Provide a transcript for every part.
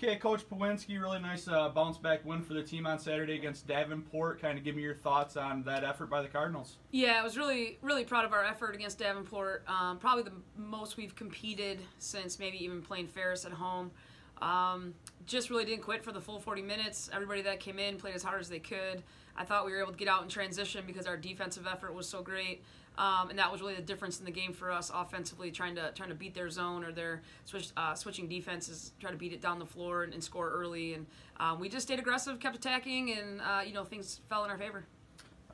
Okay, Coach Pawinski, really nice uh, bounce back win for the team on Saturday against Davenport. Kind of give me your thoughts on that effort by the Cardinals. Yeah, I was really, really proud of our effort against Davenport. Um, probably the most we've competed since maybe even playing Ferris at home. Um, just really didn't quit for the full 40 minutes. Everybody that came in played as hard as they could. I thought we were able to get out and transition because our defensive effort was so great. Um, and that was really the difference in the game for us offensively, trying to trying to beat their zone or their switch, uh, switching defenses, try to beat it down the floor and, and score early. And um, we just stayed aggressive, kept attacking, and uh, you know things fell in our favor.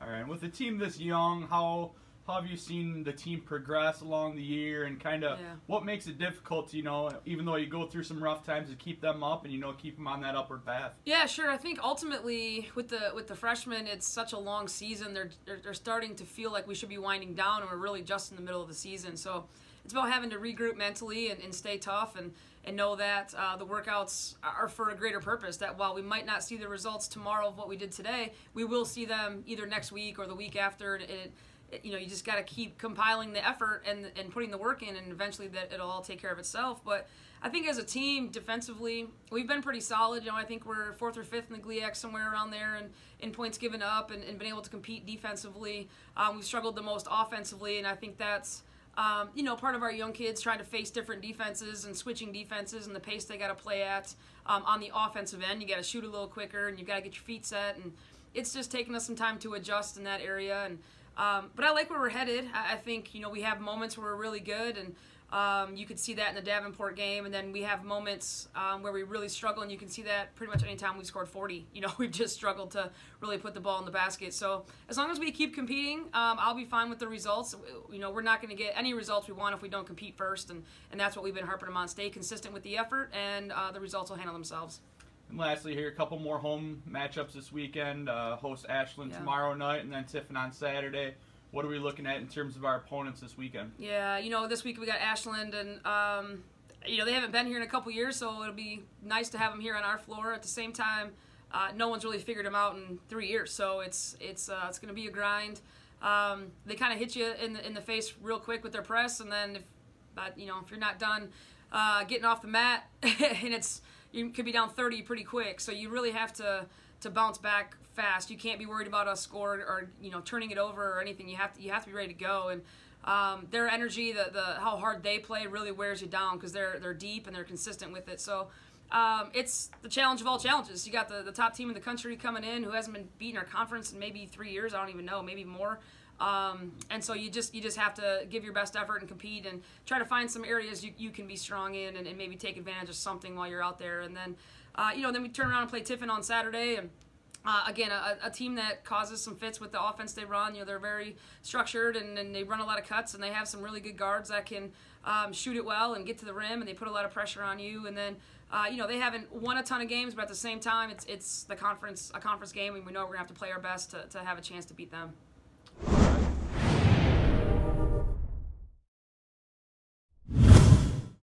All right, and with the team this young, how how have you seen the team progress along the year and kind of Yeah. what makes it difficult you know even though you go through some rough times to keep them up and you know keep them on that upward path Yeah, sure. I think ultimately with the with the freshmen, it's such a long season. They're, they're they're starting to feel like we should be winding down, and we're really just in the middle of the season. So it's about having to regroup mentally and, and stay tough and and know that uh, the workouts are for a greater purpose. That while we might not see the results tomorrow of what we did today, we will see them either next week or the week after. And it, it, you know, you just got to keep compiling the effort and and putting the work in, and eventually that it'll all take care of itself. But I think as a team, defensively, we've been pretty solid. You know, I think we're fourth or fifth in the GLIAC, somewhere around there, and in points given up, and, and been able to compete defensively. Um, we've struggled the most offensively, and I think that's um, you know part of our young kids trying to face different defenses and switching defenses and the pace they got to play at um, on the offensive end. You got to shoot a little quicker, and you got to get your feet set, and it's just taken us some time to adjust in that area. And um, but I like where we're headed. I, I think you know we have moments where we're really good, and um, you could see that in the Davenport game, and then we have moments um, where we really struggle, and you can see that pretty much anytime we've scored 40. You know, we've just struggled to really put the ball in the basket. So as long as we keep competing, um, I'll be fine with the results. You know, we're not going to get any results we want if we don't compete first, and, and that's what we've been harping them on. Stay consistent with the effort, and uh, the results will handle themselves. And lastly here a couple more home matchups this weekend uh, host ashland Yeah. tomorrow night and then tiffin on saturday what are we looking at in terms of our opponents this weekend Yeah, you know, this week we got Ashland, and um, you know they haven't been here in a couple years, so it'll be nice to have them here on our floor. At the same time, uh, no one's really figured them out in three years, so it's it's uh, it's going to be a grind. Um, they kind of hit you in the in the face real quick with their press, and then if but you know if you're not done uh, getting off the mat, and it's you could be down 30 pretty quick, so you really have to to bounce back fast. You can't be worried about a score or you know turning it over or anything. You have to you have to be ready to go and. Um, their energy, the, the how hard they play, really wears you down because they're they're deep and they're consistent with it. So um, it's the challenge of all challenges. You got the, the top team in the country coming in who hasn't been beaten our conference in maybe three years. I don't even know, maybe more. Um, and so you just you just have to give your best effort and compete and try to find some areas you, you can be strong in and, and maybe take advantage of something while you're out there. And then uh, you know then we turn around and play Tiffin on Saturday and. Uh, again, a, a team that causes some fits with the offense they run. You know, they're very structured and, and they run a lot of cuts, and they have some really good guards that can um, shoot it well and get to the rim, and they put a lot of pressure on you. And then, uh, you know, they haven't won a ton of games, but at the same time, it's it's the conference a conference game, and we know we're gonna have to play our best to, to have a chance to beat them.